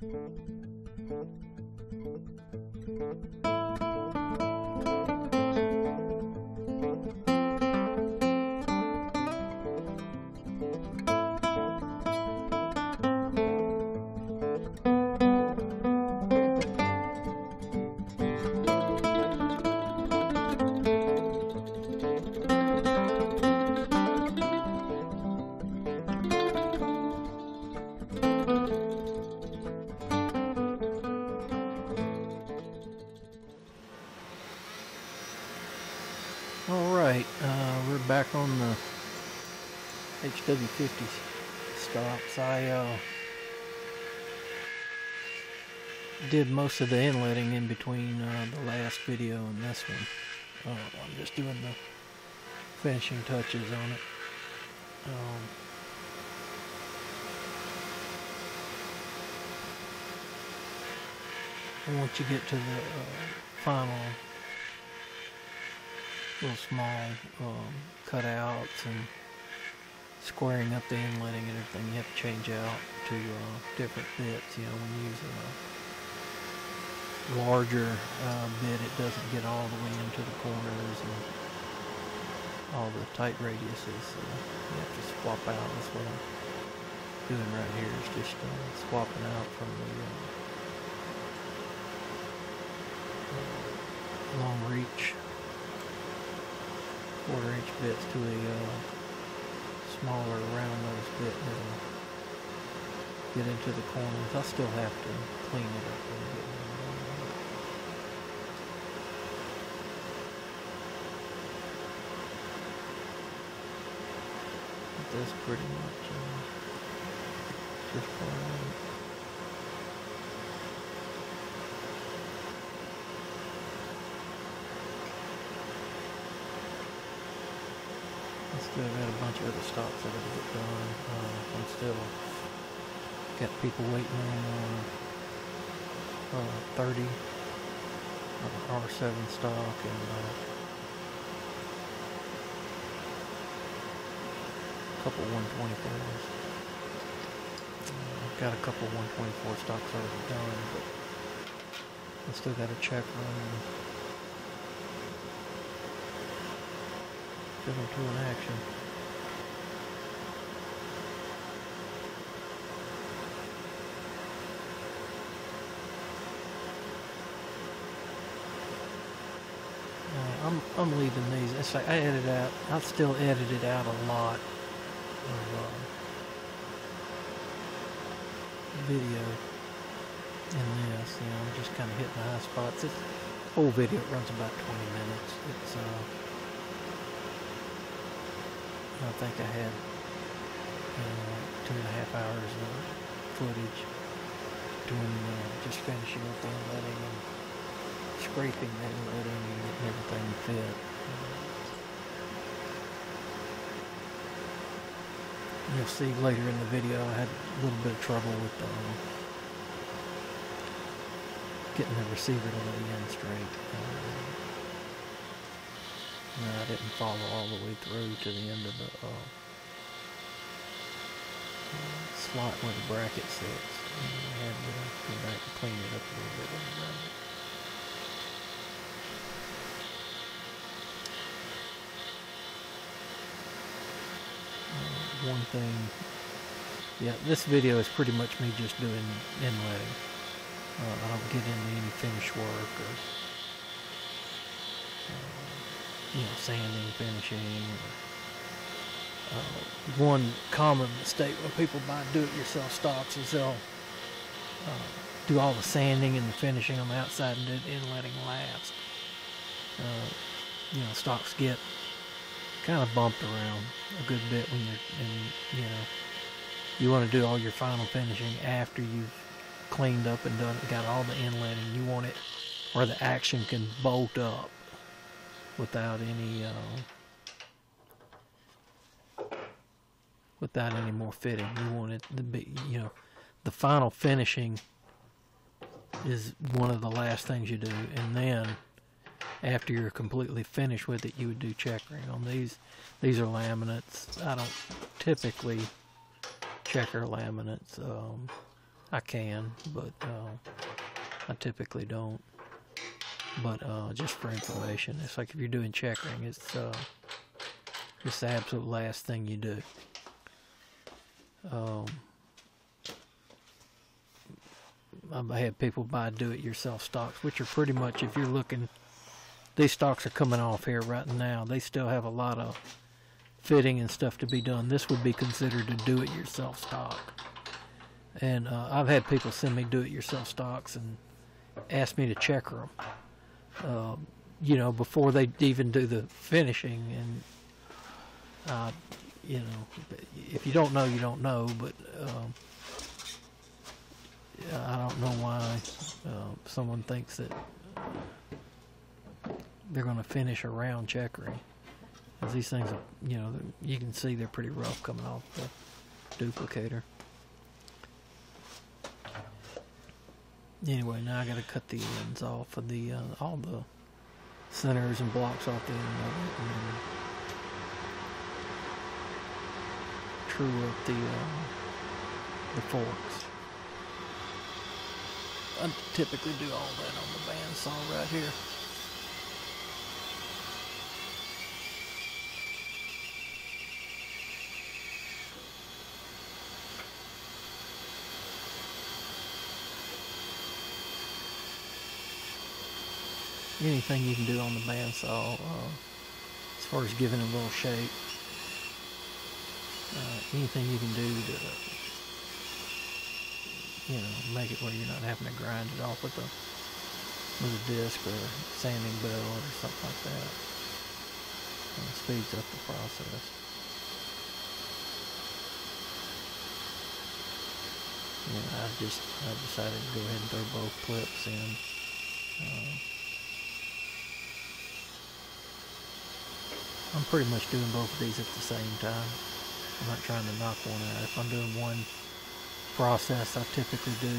Thank you. Back on the HW50 stops. I uh, did most of the inletting in between uh, the last video and this one. Uh, I'm just doing the finishing touches on it. Um, once you get to the uh, final little small um, cutouts and squaring up the inletting and everything. You have to change out to uh, different bits you know when you use a larger uh, bit it doesn't get all the way into the corners and all the tight radiuses. So you have to swap out. That's what I'm doing right here is just uh, swapping out from the uh, long reach quarter inch bits to a uh, smaller round nose bit that'll get into the corners. I still have to clean it up a little bit. That's pretty much uh, just fine. I still got a bunch of other stocks that gotta done. Uh, I'm still got people waiting on uh, uh, 30 uh, R7 stock and uh, a couple 124s. Uh, I've got a couple 124 stocks already done, but I still got to check run Them to an action. Uh, I'm I'm leaving these. It's like I edit out. I've still edited out a lot of uh, video in this. You know, I'm just kind of hitting the high spots. This whole video runs about 20 minutes. It's uh, I think I had uh, two and a half hours of footage doing uh, just finishing up the inletting and scraping the inletting and getting everything fit. You'll see later in the video I had a little bit of trouble with um, getting the receiver to lay in straight. Uh, no, I didn't follow all the way through to the end of the uh, slot where the bracket sits. I had to go back and clean it up a little bit. Uh, one thing, yeah, this video is pretty much me just doing inletting. Uh, I don't get into any finish work or uh, you know, sanding, finishing. Uh, one common mistake when people buy do-it-yourself stocks is they'll uh, do all the sanding and the finishing on the outside and then inletting last. Uh, you know, stocks get kind of bumped around a good bit when you're, and you know, you want to do all your final finishing after you've cleaned up and done, got all the inletting. You want it where the action can bolt up without any uh, without any more fitting. You want it to be, you know, the final finishing is one of the last things you do, and then after you're completely finished with it, you would do checkering on these. These are laminates. I don't typically checker laminates. Um, I can, but uh, I typically don't. But uh, just for information, it's like if you're doing checkering, it's uh, it's the absolute last thing you do. Um, I had people buy do-it-yourself stocks, which are pretty much if you're looking. These stocks are coming off here right now. They still have a lot of fitting and stuff to be done. This would be considered a do-it-yourself stock. And uh, I've had people send me do-it-yourself stocks and ask me to checker them. Uh, you know, before they even do the finishing, and uh, you know, if you don't know, you don't know. But um, I don't know why uh, someone thinks that they're going to finish a round checkering. Because these things, are, you know, you can see they're pretty rough coming off the duplicator. Anyway, now I got to cut the ends off of the uh, all the centers and blocks off the end of it, and true up the uh, the forks. I typically do all that on the bandsaw right here. Anything you can do on the bandsaw uh, as far as giving it a little shape. Uh, anything you can do to, you know, make it where you're not having to grind it off with a with a disc or a sanding belt or something like that. And it speeds up the process. And I just I decided to go ahead and throw both clips in. Uh, I'm pretty much doing both of these at the same time. I'm not trying to knock one out. If I'm doing one process, I typically do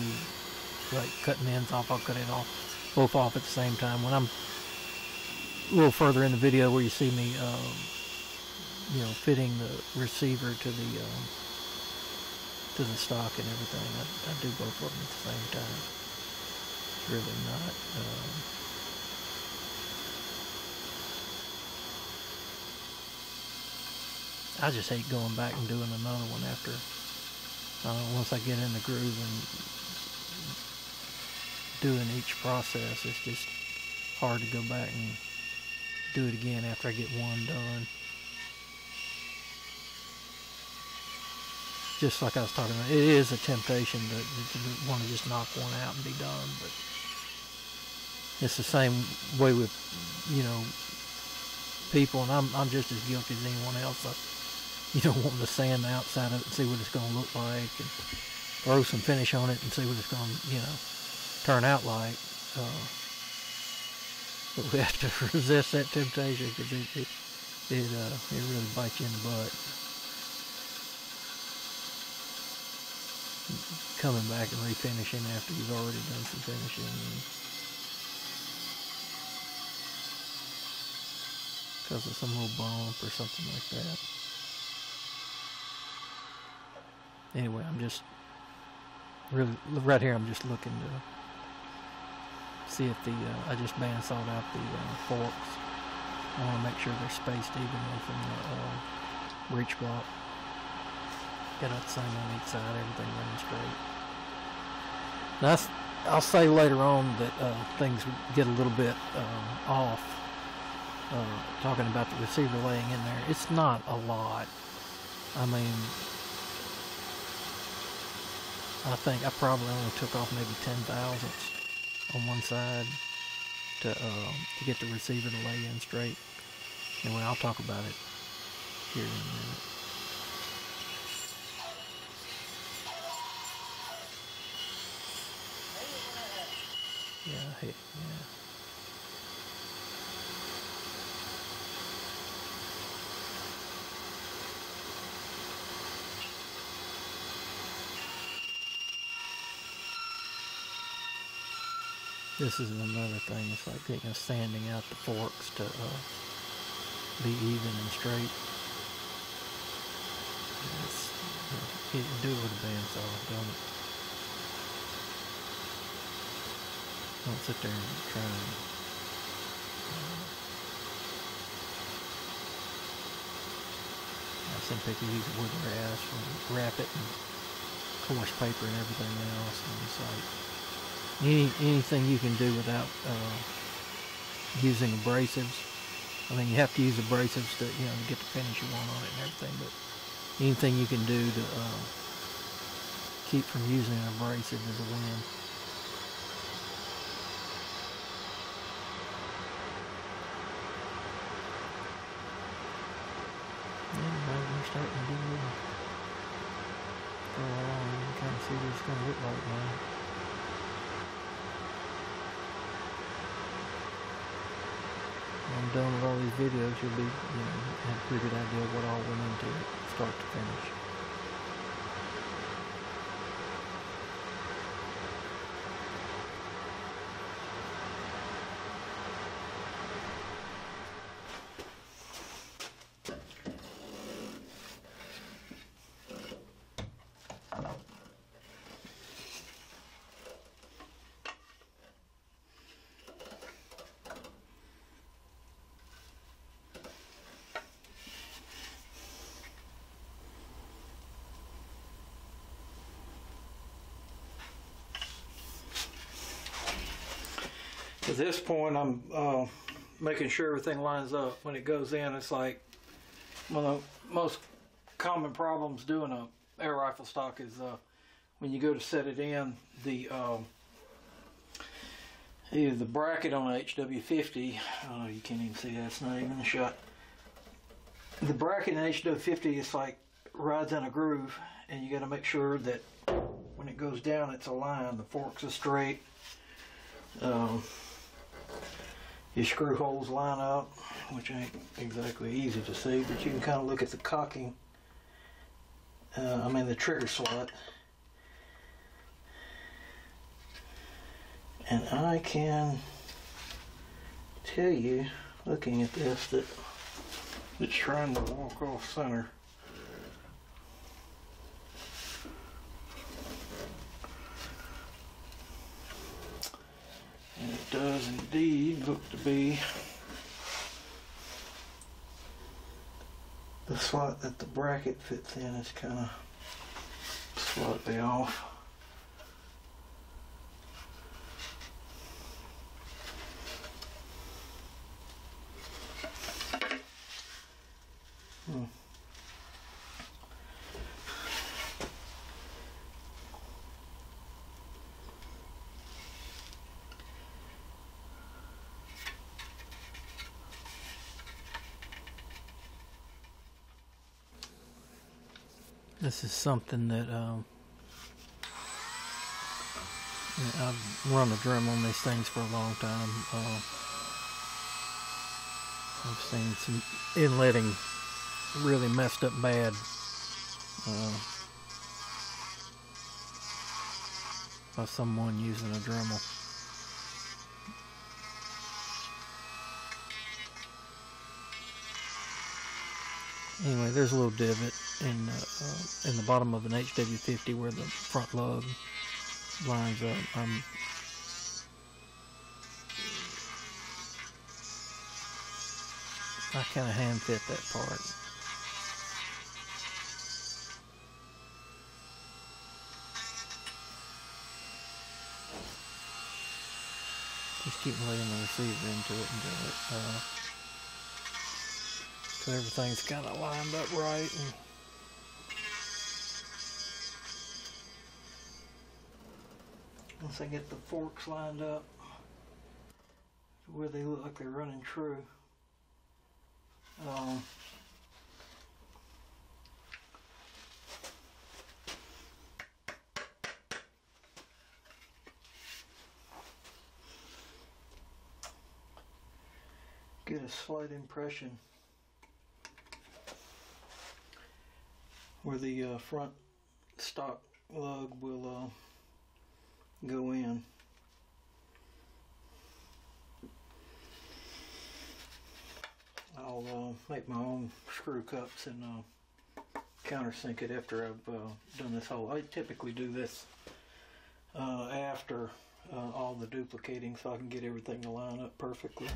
like cutting ends off. I'll cut it off, both off at the same time. When I'm a little further in the video where you see me, um, you know, fitting the receiver to the um, to the stock and everything, I, I, do both of them at the same time. It's really not. Um, I just hate going back and doing another one after uh, once I get in the groove and doing each process. It's just hard to go back and do it again after I get one done. Just like I was talking about, it is a temptation to, to want to just knock one out and be done, but it's the same way with, you know, people, and I'm, I'm just as guilty as anyone else. I, you don't want to sand the outside of it and see what it's going to look like and throw some finish on it and see what it's going to, you know, turn out like. Uh, but we have to resist that temptation because it, it, it, uh, it really bites you in the butt. Coming back and refinishing after you've already done some finishing. Because of some little bump or something like that. Anyway, I'm just really right here. I'm just looking to see if the uh, I just bandsawed out the uh, forks. I want to make sure they're spaced evenly from the uh, breech block. Get out the same on each side, everything running straight. Now, I'll say later on that uh, things get a little bit uh, off. Uh, talking about the receiver laying in there, it's not a lot. I mean, I think I probably only took off maybe ten thousandths on one side to uh, to get the receiver to lay in straight. Anyway, I'll talk about it here in a minute. Yeah, hey, yeah. This is another thing. It's like know, sanding out the forks to uh, be even and straight. It's, know, do it with a bandsaw, don't it? Don't sit there and try and uh, I've people use it with grass and wrap it in coarse paper and everything else and it's like any anything you can do without uh, using abrasives. I mean, you have to use abrasives to you know to get the finish you want on it and everything, but anything you can do to uh, keep from using an abrasive is a win. Starting to do go along and kind of see what it's going to look like now. I'm done with all these videos, you'll be, you know, have a pretty good idea of what all went into it, start to finish. At this point, I'm uh, making sure everything lines up. When it goes in, it's like one of the most common problems doing a air rifle stock is uh, when you go to set it in, the um, either the bracket on a HW50. Oh, you can't even see that. It's not even a shot. The bracket in HW50 is like rides in a groove, and you got to make sure that when it goes down, it's aligned. The forks are straight. Um, your screw holes line up, which ain't exactly easy to see, but you can kind of look at the cocking. Uh, I mean the trigger slot. And I can tell you, looking at this, that it's trying to walk off center. And it does indeed look to be that the bracket fits in is kind of slightly off. Hmm. This is something that um, I've run a drum on these things for a long time. Uh, I've seen some inletting really messed up bad. Uh, by someone using a Dremel. Anyway, there's a little divot in uh, uh, in the bottom of an HW50 where the front lug lines up. Um, I kind of hand fit that part. Just keep laying the receiver into it until it, uh, everything's kind of lined up right. Once I get the forks lined up to where they look like they're running true, um, get a slight impression where the uh, front stock lug will uh, go in. I'll uh, make my own screw cups and uh, countersink it after I've uh, done this hole. I typically do this uh, after uh, all the duplicating so I can get everything to line up perfectly.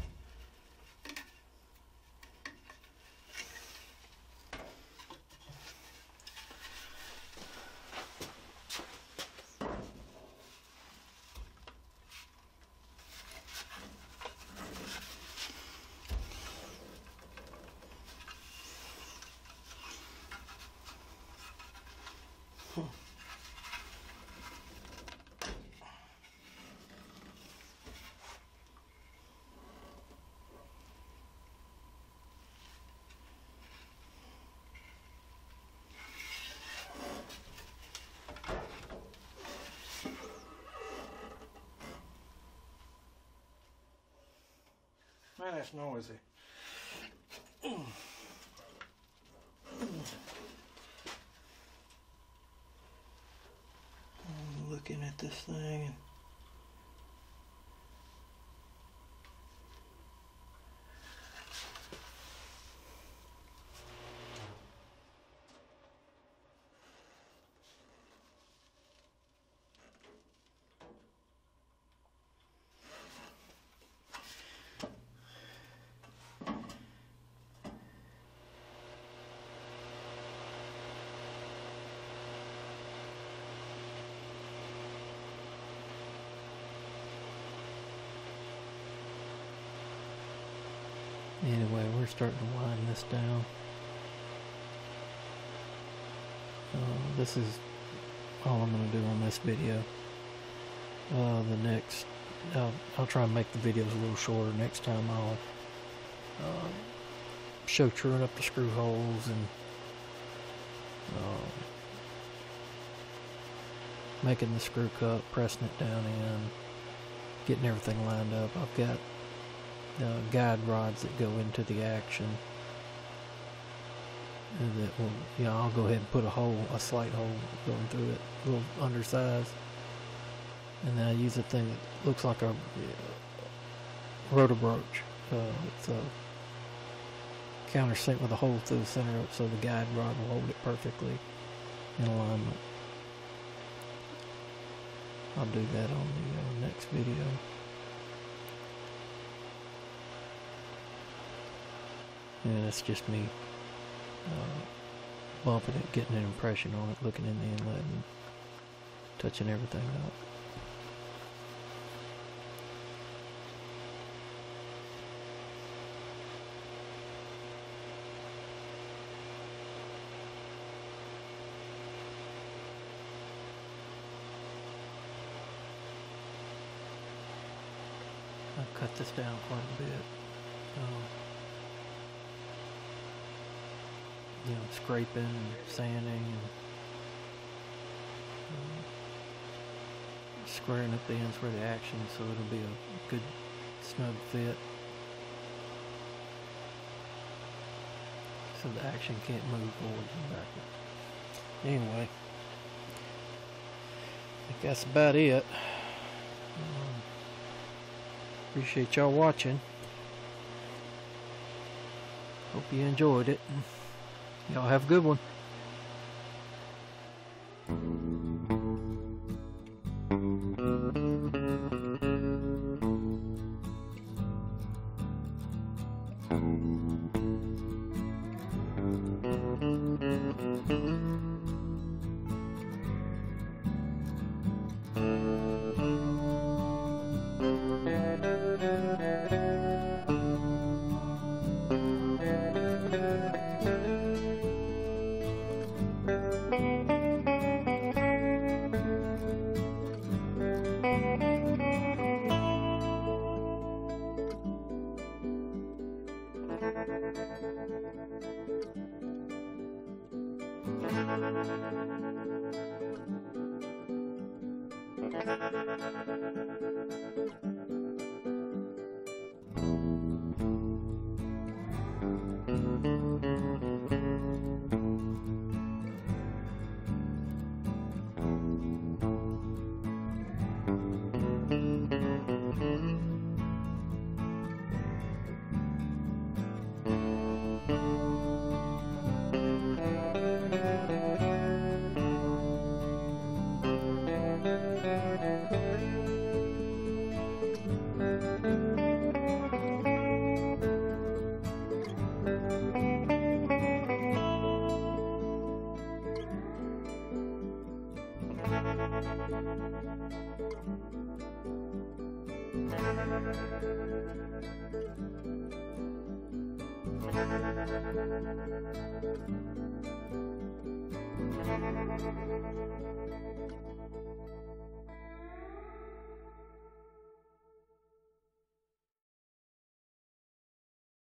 Man, that's noisy. I'm looking at this thing and Anyway, we're starting to wind this down. Uh, this is all I'm going to do on this video. Uh, the next, I'll, I'll try and make the videos a little shorter. Next time I'll uh, show truing up the screw holes and um, making the screw cup, pressing it down in, getting everything lined up. I've got uh, guide rods that go into the action. And that will, you know, I'll go ahead and put a hole, a slight hole going through it, a little undersized. And then I use a thing that looks like a uh, rotor broach. Uh, it's a countersink with a hole through the center so the guide rod will hold it perfectly in alignment. I'll do that on the uh, next video. And it's just me uh, bumping it, getting an impression on it, looking in the inlet and touching everything up. I've cut this down quite a bit. Um, you know, scraping and sanding and um, squaring up the ends where the action so it'll be a good snug fit. So the action can't move forward and backwards. Anyway, I think that's about it. Um, appreciate y'all watching. Hope you enjoyed it. Y'all have a good one. Thank you.